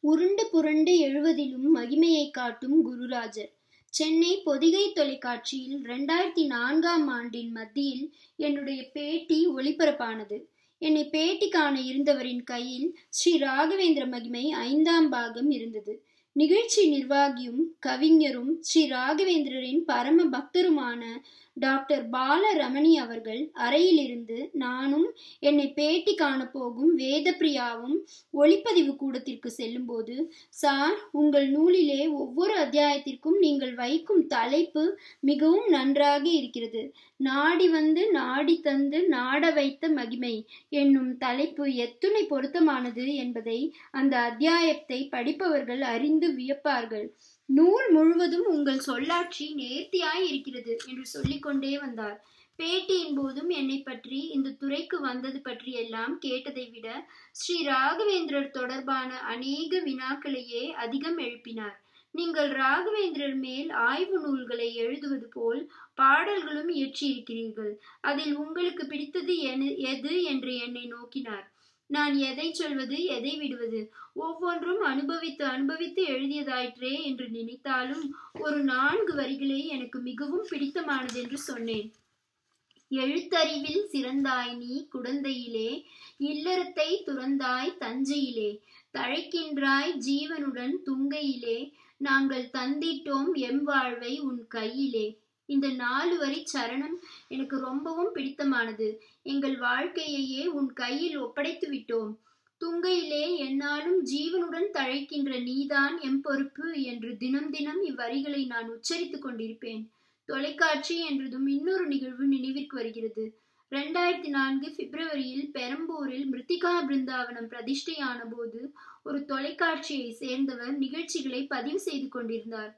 உருண்டு புரண்டு எழுவதிலும் மகிமையைக் காட்டும் குருராஜர். சென்னை பொதிகை தொலைக்காட்சியில் இரண்டாயிரத்தி நான்காம் ஆண்டின் மத்தியில் என்னுடைய பேட்டி ஒளிபரப்பானது. என்னை பேட்டி காண இருந்தவரின் கையில் ஸ்ரீ ராகவேந்திர மகிமை ஐந்தாம் பாகம் இருந்தது. நிகழ்ச்சி நிர்வாகியும் கவிஞரும் ஸ்ரீ ராகவேந்திரரின் பரம பக்தருமான டாக்டர் பாலரமணி அவர்கள் அறையிலிருந்து நானும் என்னை பேட்டி காணப்போகும் வேதப்பிரியாவும் ஒளிப்பதிவு கூடத்திற்கு செல்லும்போது சார் உங்கள் நூலிலே ஒவ்வொரு அத்தியாயத்திற்கும் நீங்கள் வைக்கும் தலைப்பு மிகவும் நன்றாக இருக்கிறது. நாடி வந்து நாடி தந்து நாட வைத்த மகிமை. என்னும் தலைப்பு எத்துணை பொருத்தமானது என்பதை அந்த அத்தியாயத்தை படிப்பவர்கள் அறிந்து வியப்பார்கள். நூல் முழுவதும் உங்கள் சொல்லாட்சி நேர்த்தியாய் இருக்கிறது என்று சொல்லிக்கொண்டே வந்தார். பேட்டியின் போதும் என்னை பற்றி இந்த துறைக்கு வந்தது பற்றி எல்லாம் கேட்டதை விட ஸ்ரீ ராகவேந்திரர் தொடர்பான அநேக வினாக்களையே அதிகம் எழுப்பினார். நீங்கள் ராகவேந்திரர் மேல் ஆய்வு நூல்களை எழுதுவது போல் பாடல்களும் இயற்றியிருக்கிறீர்கள். அதில் உங்களுக்கு பிடித்தது எது என்று என்னை நோக்கினார். நான் எதை சொல்வது எதை விடுவது? ஒவ்வொன்றும் அனுபவித்து அனுபவித்து எழுதியதாயிற்றே என்று நினைத்தாலும் ஒரு நான்கு வரிகளே எனக்கு மிகவும் பிடித்தமானது என்று சொன்னேன். எழுத்தறிவில் சிறந்தாய் நீ குடந்தையிலே இல்லறத்தை துறந்தாய் தஞ்சையிலே தழைக்கின்றாய் ஜீவனுடன் துங்கையிலே நாங்கள் தந்திட்டோம் எம் வாழ்வை உன் கையிலே. இந்த நாலு வரி சரணம் எனக்கு ரொம்பவும் பிடித்தமானது. எங்கள் வாழ்க்கையையே உன் கையில் ஒப்படைத்து விட்டோம். துங்கையிலே என்னாலும் ஜீவனுடன் தழைக்கின்ற நீதான் எம் பொறுப்பு என்று தினம் தினம் இவ்வரிகளை நான் உச்சரித்துக் கொண்டிருப்பேன். தொலைக்காட்சி என்றதும் இன்னொரு நிகழ்வு நினைவிற்கு வருகிறது. ரெண்டாயிரத்தி நான்கு பிப்ரவரியில் பெரம்பூரில் மிருத்திகா பிருந்தாவனம் பிரதிஷ்டையான போது ஒரு தொலைக்காட்சியை சேர்ந்தவர் நிகழ்ச்சிகளை பதிவு செய்து கொண்டிருந்தார்.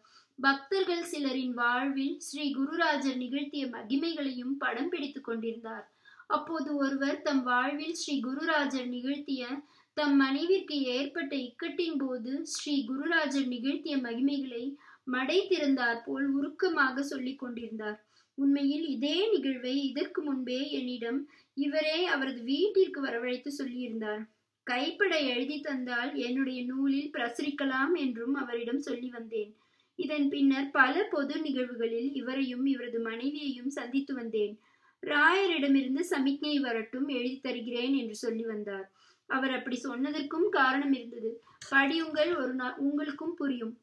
பக்தர்கள் சிலரின் வாழ்வில் ஸ்ரீ குருராஜர் நிகழ்த்திய மகிமைகளையும் படம் பிடித்துக் கொண்டிருந்தார். அப்போது ஒருவர் தம் வாழ்வில் ஸ்ரீ குருராஜர் நிகழ்த்திய தம் மனைவிற்கு ஏற்பட்ட இக்கட்டின் போது ஸ்ரீ குருராஜர் நிகழ்த்திய மகிமைகளை மடை திறந்தார் போல் உருக்கமாக சொல்லிக் கொண்டிருந்தார். உண்மையில் இதே நிகழ்வை இதற்கு முன்பே என்னிடம் இவரே அவரது வீட்டிற்கு வரவழைத்து சொல்லியிருந்தார். கைப்பட எழுதி தந்தால் என்னுடைய நூலில் பிரசுரிக்கலாம் என்றும் அவரிடம் சொல்லி வந்தேன். இதன் பின்னர் பல பொது நிகழ்வுகளில் இவரையும் இவரது மனைவியையும் சந்தித்து வந்தேன். ராயரிடமிருந்து சமிக்ஞை வரட்டும் எழுதி தருகிறேன் என்று சொல்லி வந்தார். அவர் அப்படி சொன்னதற்கும் காரணம் இருந்தது. படியுங்கள் ஒரு நாள் உங்களுக்கும் புரியும்.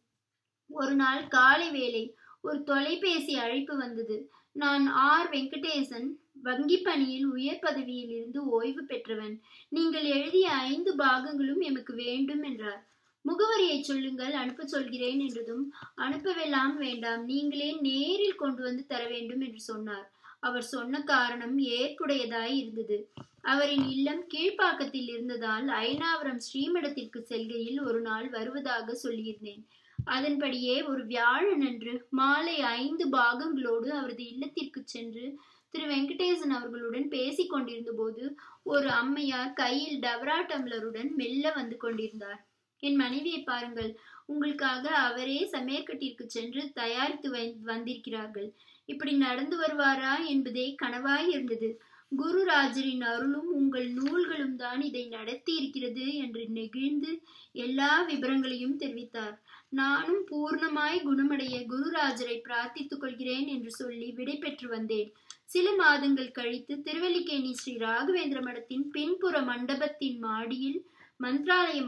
ஒரு நாள் காலை வேலை ஒரு தொலைபேசி அழைப்பு வந்தது. நான் ஆர். வெங்கடேசன் வங்கி பணியில் உயர் பதவியில் இருந்து ஓய்வு பெற்றவன். நீங்கள் எழுதிய ஐந்து பாகங்களும் எமக்கு வேண்டும் என்றார். முகவரியை சொல்லுங்கள் அனுப்ப சொல்கிறேன் என்றதும் அனுப்பவெல்லாம் வேண்டாம் நீங்களே நேரில் கொண்டு வந்து தர வேண்டும் என்று சொன்னார். அவர் சொன்ன காரணம் ஏற்புடையதாய் இருந்தது. அவரின் இல்லம் கீழ்ப்பாக்கத்தில் இருந்ததால் ஐநாவரம் ஸ்ரீமடத்திற்கு செல்கையில் ஒரு நாள் வருவதாக சொல்லியிருந்தேன். அதன்படியே ஒரு வியாழனன்று மாலை ஐந்து பாகங்களோடு அவரது இல்லத்திற்கு சென்று திரு. வெங்கடேசன் அவர்களுடன் பேசிக் கொண்டிருந்த போது ஒரு அம்மையார் கையில் டவரா டம்ளருடன் மெல்ல வந்து கொண்டிருந்தார். என் மனைவியை பாருங்கள். உங்களுக்காக அவரே சமையற்கட்டிற்கு சென்று தயாரித்து வந்திருக்கிறார்கள். இப்படி நடந்து வருவாரா என்பதே கனவாய் இருந்தது. குருராஜரின் அருளும் உங்கள் நூல்களும் தான் இதை நடத்தி இருக்கிறது என்று நெகிழ்ந்து எல்லா விவரங்களையும் தெரிவித்தார். நானும் பூர்ணமாய் குணமடைய குருராஜரை பிரார்த்தித்துக் கொள்கிறேன் என்று சொல்லி விடை பெற்று வந்தேன். சில மாதங்கள் கழித்து திருவல்லிக்கேணி ஸ்ரீ ராகவேந்திர மடத்தின் பின்புற மண்டபத்தின் மாடியில் மந்த்ராலய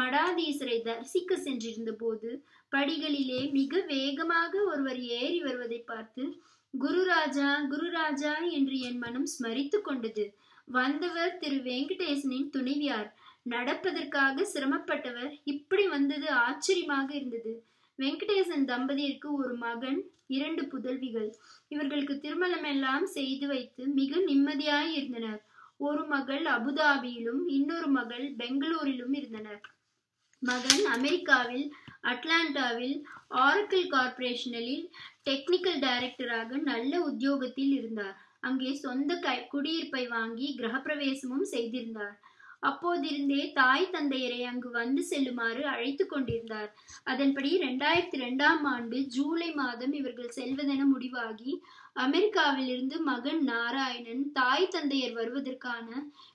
மடாதீசரை தரிசிக்க சென்றிருந்த போது படிகளிலே மிக வேகமாக ஒருவர் ஏறி வருவதை பார்த்து குருராஜா குருராஜா என்று என் மனம் ஸ்மரித்து கொண்டது. வந்தவர் திரு வெங்கடேசனின் துணைவியார். நடப்பதற்காக சிரமப்பட்டவர் இப்படி வந்தது ஆச்சரியமாக இருந்தது. வெங்கடேசன் தம்பதியருக்கு ஒரு மகன் இரண்டு புதல்விகள். இவர்களுக்கு திருமணமெல்லாம் செய்து வைத்து மிக நிம்மதியாய் இருந்தனர். ஒரு மகள் அபுதாபியிலும் இன்னொரு மகள் பெங்களூரிலும் இருந்தனர். மகன் அமெரிக்காவில் அட்லாண்டாவில் ஆரக்கிள் கார்பரேஷனில் டெக்னிக்கல் டைரக்டராக நல்ல உத்தியோகத்தில் இருந்தார். அங்கே சொந்த கை குடியிருப்பை வாங்கி கிரகப்பிரவேசமும் செய்திருந்தார். அப்போதிருந்தே தாய் தந்தையரை அங்கு வந்து செல்லுமாறு அழைத்து கொண்டிருந்தார். அதன்படி இரண்டாயிரத்தி ரெண்டாம் ஆண்டு ஜூலை மாதம் இவர்கள் செல்வதென முடிவாகி அமெரிக்காவிலிருந்து மகன் நாராயணன் தாய் தந்தையர் வருவதற்கான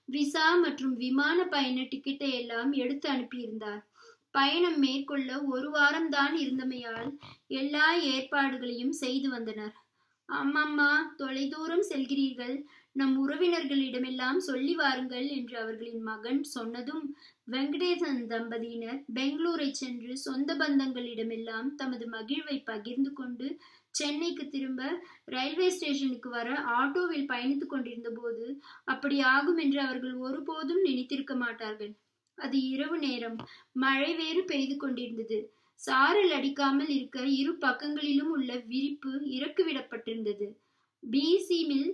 விசா மற்றும் விமான பயண டிக்கெட்டை எல்லாம் எடுத்து அனுப்பியிருந்தார். பயணம் மேற்கொள்ள ஒரு வாரம்தான் இருந்தமையால் எல்லா ஏற்பாடுகளையும் செய்து வந்தனர். அம்மம்மா தொலைதூரம் செல்கிறீர்கள். நம் உறவினர்களிடமெல்லாம் சொல்லி வாருங்கள் என்று அவர்களின் மகன் சொன்னதும் வெங்கடேசன் தம்பதியினர் பெங்களூரை சென்று சொந்த பந்தங்களிடமெல்லாம் தமது மகிழ்வை பகிர்ந்து கொண்டு சென்னைக்கு திரும்ப ரயில்வே ஸ்டேஷனுக்கு வர ஆட்டோவில் பயணித்துக் கொண்டிருந்த போது அப்படி ஆகும் என்று அவர்கள் ஒருபோதும் நினைத்திருக்க மாட்டார்கள். அது இரவு நேரம். மழை வேறு பெய்து கொண்டிருந்தது. சாரல் அடிக்காமல் இருக்க இரு பக்கங்களிலும் உள்ள விரிப்பு இறக்குவிடப்பட்டிருந்தது. பிசி மில்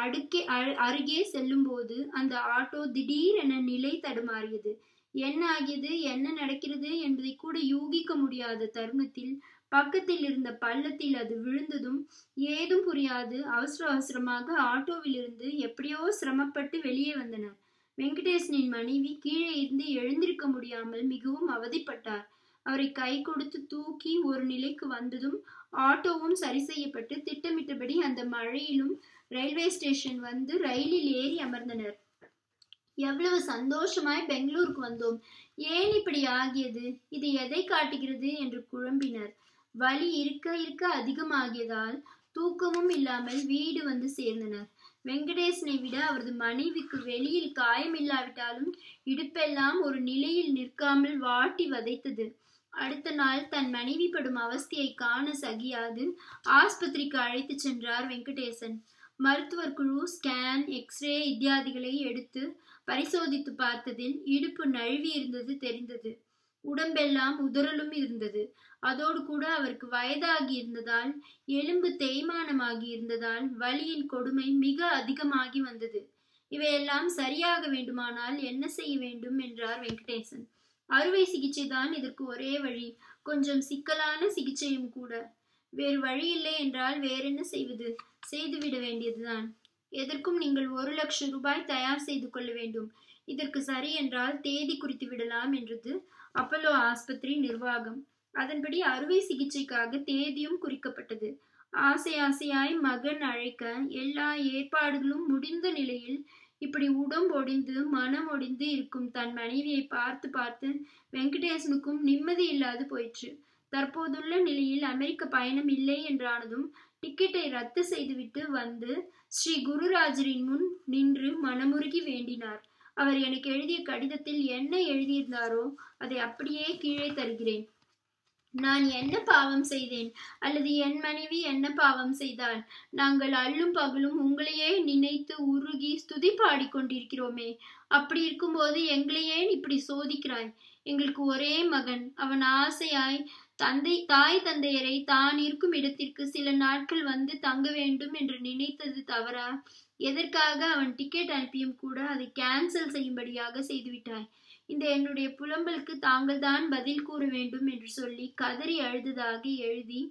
அடுக்கே அருகே செல்லும் போது அந்த ஆட்டோ திடீரென நிலை தடுமாறியது. என்ன ஆகியது? என்ன நடக்கிறது? என்பதை கூட யூகிக்க முடியாத தருணத்தில் பக்கத்தில் இருந்த பள்ளத்தில் அது விழுந்ததும் ஏதும் புரியாது. அவசர அவசரமாக ஆட்டோவிலிருந்து எப்படியோ சிரமப்பட்டு வெளியே வந்தனர். வெங்கடேசனின் மனைவி கீழே இருந்து எழுந்திருக்க முடியாமல் மிகவும் அவதிப்பட்டார். அவரை கை கொடுத்து தூக்கி ஒரு நிலைக்கு வந்ததும் ஆட்டோவும் சரி செய்யப்பட்டு திட்டமிட்டபடி அந்த மழையிலும் ரயில்வே ஸ்டேஷன் வந்து ரயிலில் ஏறி அமர்ந்தனர். எவ்வளவு சந்தோஷமாய் பெங்களூருக்கு வந்தோம். ஏன் இப்படி ஆகியது? இது எதை காட்டுகிறது? என்று குழம்பினர். வலி இருக்க இருக்க அதிகமாகியதால் தூக்கமும் இல்லாமல் வீடு வந்து சேர்ந்தனர். வெங்கடேசனை விட அவரது மனைவிக்கு வெளியில் காயம் இல்லாவிட்டாலும் இடுப்பெல்லாம் ஒரு நிலையில் நிற்காமல் வாட்டி வதைத்தது. அடுத்த நாள் தன் மனைவி படும் அவஸ்தையை காண சகியாது. ஆஸ்பத்திரிக்கு அழைத்து சென்றார் வெங்கடேசன். மருத்துவர் குழு ஸ்கேன் எக்ஸ்ரே இத்தியாதிகளை எடுத்து பரிசோதித்து பார்த்ததில் இடுப்பு நழுவி இருந்தது தெரிந்தது. உடம்பெல்லாம் உதறலும் இருந்தது. அதோடு கூட அவருக்கு வயதாகி இருந்ததால் எலும்பு தேய்மானமாகி இருந்ததால் வலியின் கொடுமை மிக அதிகமாகி வந்தது. இவையெல்லாம் சரியாக வேண்டுமானால் என்ன செய்ய வேண்டும் என்றார் வெங்கடேசன். அறுவை சிகிச்சை தான் இதற்கு ஒரே வழி. கொஞ்சம் சிக்கலான சிகிச்சையும் கூட. வேறு வழி இல்லை என்றால் வேறென்ன செய்வது? செய்துவிட வேண்டியதுதான். எதற்கும் நீங்கள் ஒரு லட்சம் ரூபாய் தயார் செய்து கொள்ள வேண்டும். இதற்கு சரி என்றால் தேதி குறித்து விடலாம் என்றது அப்பல்லோ ஆஸ்பத்திரி நிர்வாகம். அதன்படி அறுவை சிகிச்சைக்காக தேதியும் குறிக்கப்பட்டது. ஆசை ஆசையாய் மகன் அழைக்க எல்லா ஏற்பாடுகளும் முடிந்த நிலையில் இப்படி உடம்பொடிந்து மனம் ஒடிந்து இருக்கும் தன் மனைவியை பார்த்து பார்த்து வெங்கடேசனுக்கும் நிம்மதி இல்லாது போயிற்று. தற்போதுள்ள நிலையில் அமெரிக்க பயணம் இல்லை என்றானதும் டிக்கெட்டை ரத்து செய்துவிட்டு வந்து ஸ்ரீ குருராஜரின் முன் நின்று மனமுருகி வேண்டினார். அவர் எனக்கு எழுதிய கடிதத்தில் என்ன எழுதியிருந்தாரோ அதை அப்படியே கீழே தருகிறேன். நான் என்ன பாவம் செய்தேன்? அல்லது என் மனைவி என்ன பாவம் செய்தால் நாங்கள் அல்லும் பகலும் உங்களையே நினைத்து உருகி ஸ்துதி பாடிக்கொண்டிருக்கிறோமே அப்படி இருக்கும்போது எங்களையே இப்படி சோதிக்கிறாய்? எங்களுக்கு ஒரே மகன். அவன் ஆசையாய் தந்தை தாய் தந்தையரை தான் இருக்கும் இடத்திற்கு சில நாட்கள் வந்து தங்க வேண்டும் என்று நினைத்தது தவறா? எதற்காக அவன் டிக்கெட் அனுப்பியும் கூட அதை கேன்சல் செய்யும்படியாக செய்துவிட்டாய்? இந்த என்னுடைய புலம்பலுக்கு தாங்கள் தான் பதில் கூற வேண்டும் என்று சொல்லி கதறி அழுததாக எழுதி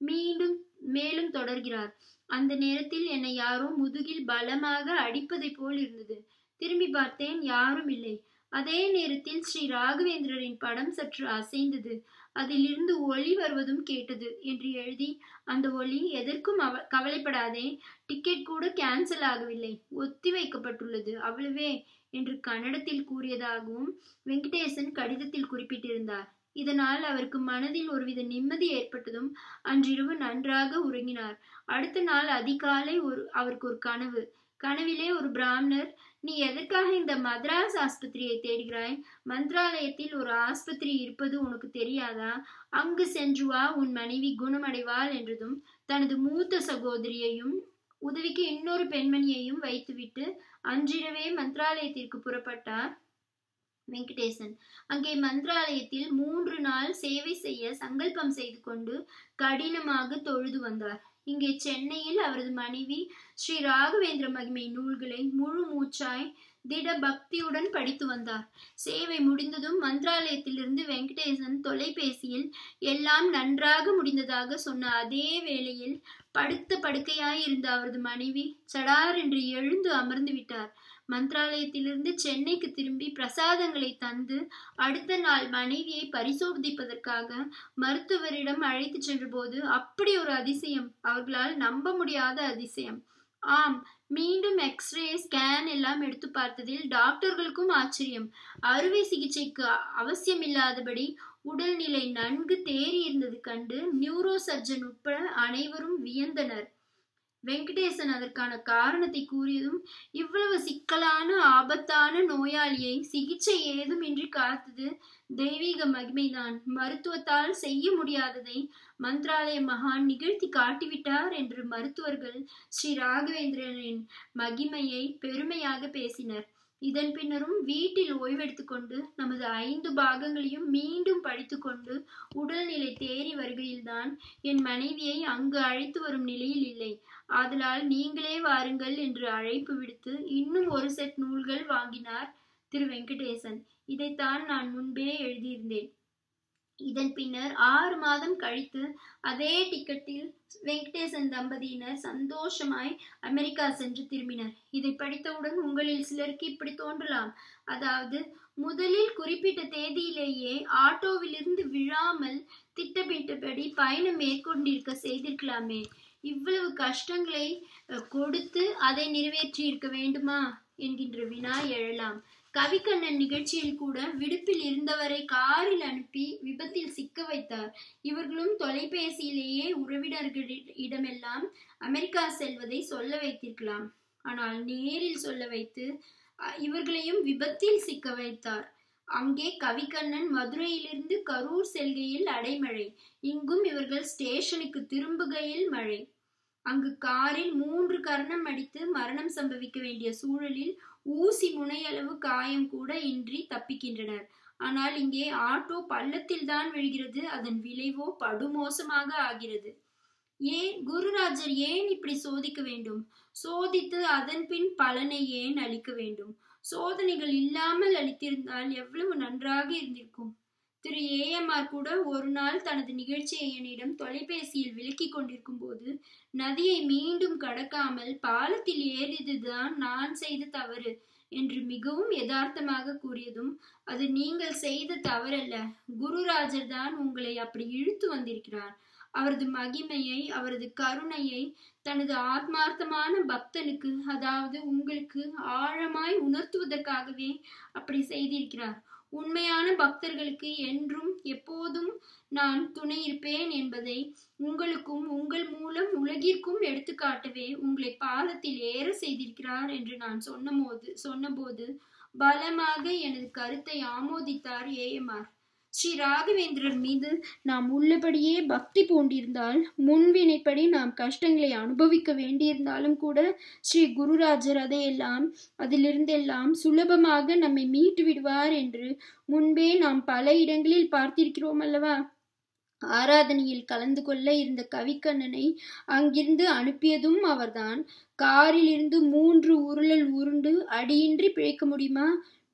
மீண்டும் மேலும் தொடர்கிறார். அந்த நேரத்தில் என்னை யாரோ முதுகில் பலமாக அடிப்பதை போல் இருந்தது. திரும்பி பார்த்தேன் யாரும் இல்லை. அதே நேரத்தில் ஸ்ரீ ராகவேந்திரரின் படம் சற்று அசைந்தது. அதிலிருந்து ஒளி வருவதும் கேட்டது என்று எழுதி அந்த ஒளி எதற்கும் அவ கவலைப்படாதே டிக்கெட் கூட கேன்சல் ஆகவில்லை ஒத்தி வைக்கப்பட்டுள்ளது அவ்வளவே என்று கன்னடத்தில் கூறியதாகவும் வெங்கடேசன் கடிதத்தில் குறிப்பிட்டிருந்தார். இதனால் அவருக்கு மனதில் ஒருவித நிம்மதி ஏற்பட்டதும் அன்றிரவு நன்றாக உறங்கினார். அடுத்த நாள் அதிகாலை ஒரு அவருக்கு ஒரு கனவு. கனவிலே ஒரு பிராமணர் நீ எதற்காக இந்த மദ്രാஸ் ஆஸ்பத்திரியை தேடுகிறாய்? மந்திராலயத்தில் ஒரு ஆஸ்பத்திரி இருப்பது உனக்கு தெரியாதா? அங்கு சென்று வா உன் மனைவி குணமடைவாள் என்றதும் தனது மூத்த சகோதரியையும் உதவிக்கு இன்னொரு பெண்மணியையும் வைத்துவிட்டு அன்றிரவே மந்திராலயத்திற்கு புறப்பட்டார். வெங்கடேசன். அங்கே மந்திராலயத்தில் மூன்று நாள் சேவை செய்ய சங்கல்பம் செய்து கொண்டு கடினமாக தொழுது வந்தார். இங்கே சென்னையில் அவரது மனைவி ஸ்ரீ ராகவேந்திர மகிமை நூல்களை முழு மூச்சாய் திட பக்தியுடன் படித்து வந்தார். சேவை முடிந்ததும் மந்திராலயத்திலிருந்து வெங்கடேசன் தொலைபேசியில் எல்லாம் நன்றாக முடிந்ததாக சொன்ன அதே வேளையில் படுத்த படுக்கையாய் இருந்த அவரது மனைவி சடார் என்று எழுந்து அமர்ந்து விட்டார். மந்திராலயத்திலிருந்து சென்னைக்கு திரும்பி பிரசாதங்களை தந்து அடுத்த நாள் மனைவியை பரிசோதிப்பதற்காக மருத்துவரிடம் அழைத்து சென்றபோது அப்படி ஒரு அதிசயம். அவர்களால் நம்ப முடியாத அதிசயம். ஆம் மீண்டும் எக்ஸ்ரே ஸ்கேன் எல்லாம் எடுத்து பார்த்ததில் டாக்டர்களுக்கும் ஆச்சரியம். அறுவை சிகிச்சைக்கு அவசியமில்லாதபடி உடல்நிலை நன்கு தேறி இருந்தது கண்டு நியூரோ சர்ஜன் உட்பட அனைவரும் வியந்தனர். வெங்கடேசன் அதற்கான காரணத்தை கூறியதும் இவ்வளவு சிக்கலான ஆபத்தான நோயாளியை சிகிச்சை ஏதும் இன்றி காத்தது தெய்வீக மகிமைதான். மருத்துவத்தால் செய்ய முடியாததை மந்திராலய மகான் நிகழ்த்தி காட்டிவிட்டார் என்று மருத்துவர்கள் ஸ்ரீ ராகவேந்திரனின் மகிமையை பெருமையாக பேசினர். இதன் பின்னரும் வீட்டில் ஓய்வெடுத்துக்கொண்டு நமது ஐந்து பாகங்களையும் மீண்டும் படித்துக்கொண்டு உடல்நிலை தேறி வருகையில்தான் என் மனைவியை அங்கு அழைத்து வரும் நிலையில் இல்லை. ஆதலால் நீங்களே வாருங்கள் என்று அழைப்பு விடுத்து இன்னும் ஒரு செட் நூல்கள் வாங்கினார் திரு வெங்கடேசன். இதைத்தான் நான் முன்பே எழுதியிருந்தேன். இதன் பின்னர் ஆறு மாதம் கழித்து அதே டிக்கெட்டில் வெங்கடேசன் தம்பதியினர் சந்தோஷமாய் அமெரிக்கா சென்று திரும்பினர். இதை படித்தவுடன் உங்களில் சிலருக்கு இப்படி தோன்றலாம். அதாவது முதலில் குறிப்பிட்ட தேதியிலேயே ஆட்டோவிலிருந்து விழாமல் திட்டமிட்டபடி பயணம் மேற்கொண்டிருக்க செய்திருக்கலாமே. இவ்வளவு கஷ்டங்களை கொடுத்து அதை நிறைவேற்றி இருக்க வேண்டுமா? என்கின்ற வினா எழலாம். கவிக்கண்ணன் நிகழ்ச்சியில் கூட விடுப்பில் இருந்தவரை காரில் அனுப்பி விபத்தில் சிக்க வைத்தார். இவர்களும் தொலைபேசியிலேயே உறவினர்களிடமெல்லாம் அமெரிக்கா செல்வதை சொல்ல வைத்திருக்கலாம். ஆனால் நேரில் சொல்ல வைத்து இவர்களையும் விபத்தில் சிக்க வைத்தார். அங்கே கவிக்கண்ணன் மதுரையிலிருந்து கரூர் செல்கையில் அடைமழை. இங்கும் இவர்கள் ஸ்டேஷனுக்கு திரும்புகையில் மழை. அங்கு காரில் மூன்று கர்ணம் அடித்து மரணம் சம்பவிக்க வேண்டிய சூழலில் ஊசி முனையளவு காயம் கூட இன்றி தப்பிக்கின்றனர். ஆனால் இங்கே ஆட்டோ பள்ளத்தில் தான் விழுகிறது. அதன் விளைவோ படுமோசமாக ஆகிறது. ஏன்? குருராஜர் ஏன் இப்படி சோதிக்க வேண்டும்? சோதித்து அதன் பின் பலனை ஏன் அளிக்க வேண்டும்? சோதனைகள் இல்லாமல் அளித்திருந்தால் எவ்வளவு நன்றாக இருந்திருக்கும்? திரு ஏஎம்ஆர் கூட ஒரு நாள் தனது நிகழ்ச்சியை என்னிடம் தொலைபேசியில் விளக்கிக் கொண்டிருக்கும் போது நதியை மீண்டும் கடக்காமல் பாலத்தில் ஏறியதுதான் நான் செய்த தவறு என்று மிகவும் யதார்த்தமாக கூறியதும் அது நீங்கள் செய்த தவறல்ல. குருராஜர் தான் உங்களை அப்படி இழுத்து வந்திருக்கிறார். அவரது மகிமையை அவரது கருணையை தனது ஆத்மார்த்தமான பக்தனுக்கு அதாவது உங்களுக்கு ஆழமாய் உணர்த்துவதற்காகவே அப்படி செய்திருக்கிறார். உண்மையான பக்தர்களுக்கு என்றும் எப்போதும் நான் துணை இருப்பேன் என்பதை உங்களுக்கும் உங்கள் மூலம் உலகிற்கும் எடுத்துக்காட்டவே உங்களை பாலத்தில் ஏற செய்திருக்கிறார் என்று நான் சொன்னபோது சொன்னபோது பலமாக எனது கருத்தை ஆமோதித்தார் ஏஎம்ஆர் ஸ்ரீ ராகவேந்திரர் மீது நாம் உள்ளபடியே பக்தி பூண்டிருந்தால் முன்வினைப்படி நாம் கஷ்டங்களை அனுபவிக்க வேண்டியிருந்தாலும் கூட ஸ்ரீ குருராஜர் அதையெல்லாம் அதிலிருந்தெல்லாம் சுலபமாக நம்மை மீட்டு விடுவார் என்று முன்பே நாம் பல இடங்களில் பார்த்திருக்கிறோம் அல்லவா? ஆராதனையில் கலந்து கொள்ள இருந்த கவிக்கண்ணனை அங்கிருந்து அனுப்பியதும் அவர்தான். காரில் இருந்து மூன்று உருளல் உருண்டு அடியின்றி பிழைக்க முடியுமா?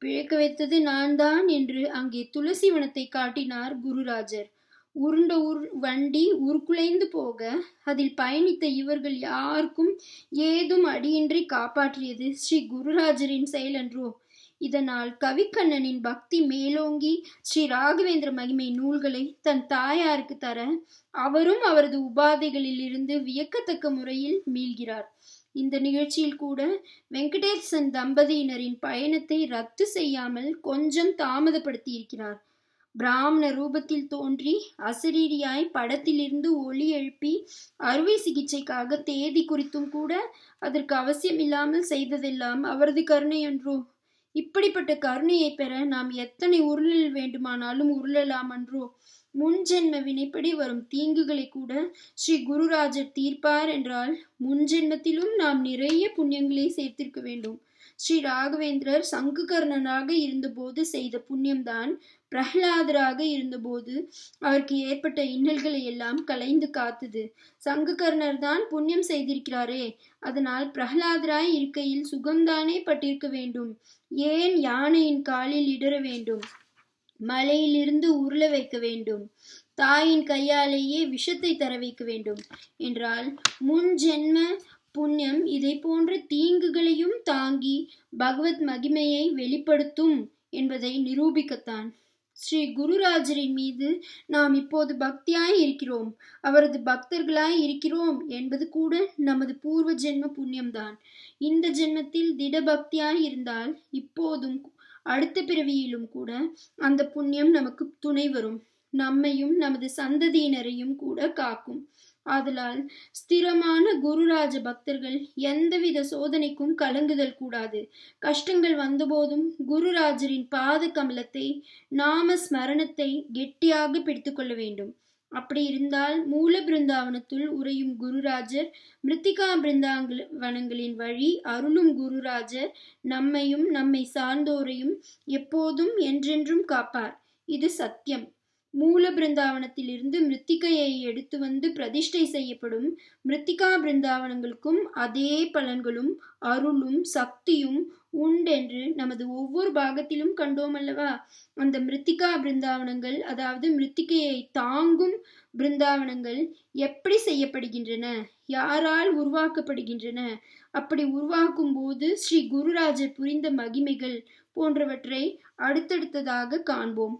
பிழைக்க வைத்தது நான் தான் என்று அங்கே துளசி வனத்தை காட்டினார் குருராஜர். உருண்ட உர் வண்டி உருக்குலைந்து போக அதில் பயணித்த இவர்கள் யாருக்கும் ஏதும் அடியின்றி காப்பாற்றியது ஸ்ரீ குருராஜரின் செயலன்றோ இதனால் கவிக்கண்ணனின் பக்தி மேலோங்கி ஸ்ரீ ராகவேந்திர மகிமை நூல்களை தன் தாயாருக்கு தர அவரும் அவரது உபாதைகளில் இருந்து வியக்கத்தக்க முறையில் மீள்கிறார். இந்த நிகழ்ச்சியில் கூட வெங்கடேசன் தம்பதியினரின் பயணத்தை ரத்து செய்யாமல் கொஞ்சம் தாமதப்படுத்தி இருக்கிறார் பிராமண ரூபத்தில் தோன்றி அசரீரியாய் படத்திலிருந்து ஒளி எழுப்பி அறுவை சிகிச்சைக்காக தேதி குறித்தும் கூட அதற்கு அவசியமில்லாமல் செய்ததெல்லாம் அவரது கருணை என்றோ இப்படிப்பட்ட கருணையை பெற நாம் எத்தனை உருளல் வேண்டுமானாலும் உருளலாம் அன்றோ. முன்ஜென்ம வினைப்படி வரும் தீங்குகளை கூட ஸ்ரீ குருராஜர் தீர்ப்பார் என்றால் முன்ஜென்மத்திலும் நாம் நிறைய புண்ணியங்களை சேர்த்திருக்க வேண்டும். ஸ்ரீ ராகவேந்திரர் சங்குகர்ணனாக இருந்தபோது செய்த புண்ணியம்தான் பிரஹ்லாதராக இருந்தபோது அவருக்கு ஏற்பட்ட இன்னல்களை எல்லாம் கலைந்து காத்தது. சங்குகர்ணர் தான் புண்ணியம் செய்திருக்கிறாரே அதனால் பிரஹ்லாதராய் இருக்கையில் சுகம்தானே பட்டிருக்க வேண்டும். ஏன் யானையின் காலில் இடர வேண்டும்? மலையிலிருந்து உருள வைக்க வேண்டும். தாயின் கையாலேயே விஷத்தை தர வைக்க வேண்டும். என்றால் முன் ஜென்ம புண்ணியம் இதை போன்ற தீங்குகளையும் தாங்கி பகவத் மகிமையை வெளிப்படுத்தும் என்பதை நிரூபிக்கத்தான். ஸ்ரீ குருராஜரின் மீது நாம் இப்போது பக்தியாய் இருக்கிறோம். அவரது பக்தர்களாய் இருக்கிறோம் என்பது கூட நமது பூர்வ ஜென்ம புண்ணியம்தான். இந்த ஜென்மத்தில் திட பக்தியாய் இருந்தால் இப்போதும் அடுத்த பிறவியிலும் கூட அந்த புண்ணியம் நமக்கு துணை வரும். நம்மையும் நமது சந்ததியினரையும் கூட காக்கும். ஆதலால் ஸ்திரமான குருராஜ பக்தர்கள் எந்தவித சோதனைக்கும் கலங்குதல் கூடாது. கஷ்டங்கள் வந்தபோதும் குருராஜரின் பாத கமலத்தை நாம ஸ்மரணத்தை கெட்டியாக பிடித்துக்கொள்ள வேண்டும். அப்படி இருந்தால் மூல பிருந்தாவனத்துள் உறையும் குருராஜர் மிருத்திகா பிருந்தாவனங்களின் வழி அருளும் குருராஜர் நம்மையும் நம்மை சார்ந்தோரையும் எப்போதும் என்றென்றும் காப்பார். இது சத்தியம். மூல பிருந்தாவனத்திலிருந்து மிருத்திகையை எடுத்து வந்து பிரதிஷ்டை செய்யப்படும் மிருத்திகா பிருந்தாவனங்களுக்கும் அதே பலன்களும் அருளும் சக்தியும் உண்டென்று நமது ஒவ்வொரு பாகத்திலும் கண்டோம் அல்லவா? அந்த மிருத்திகா பிருந்தாவனங்கள் அதாவது மிருத்திகையை தாங்கும் பிருந்தாவனங்கள் எப்படி செய்யப்படுகின்றன? யாரால் உருவாக்கப்படுகின்றன? அப்படி உருவாக்கும் போது ஸ்ரீ குருராஜர் புரிந்த மகிமைகள் போன்றவற்றை அடுத்தடுத்ததாக காண்போம்.